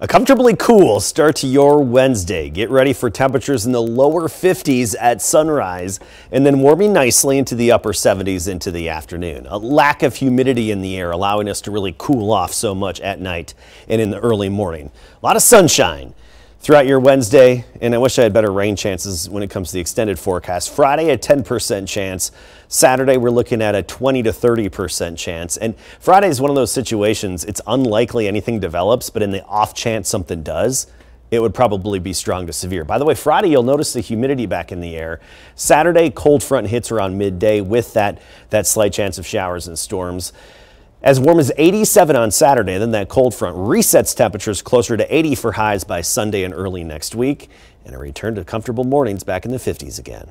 A comfortably cool start to your Wednesday. Get ready for temperatures in the lower 50s at sunrise and then warming nicely into the upper 70s into the afternoon. A lack of humidity in the air allowing us to really cool off so much at night and in the early morning. A lot of sunshine throughout your Wednesday, and I wish I had better rain chances when it comes to the extended forecast. Friday, a 10% chance. Saturday, we're looking at a 20 to 30% chance. And Friday is one of those situations, it's unlikely anything develops, but in the off chance something does, it would probably be strong to severe. By the way, Friday, you'll notice the humidity back in the air. Saturday, cold front hits around midday with that, that slight chance of showers and storms. As warm as 87 on Saturday, then that cold front resets temperatures closer to 80 for highs by Sunday and early next week, and a return to comfortable mornings back in the 50s again.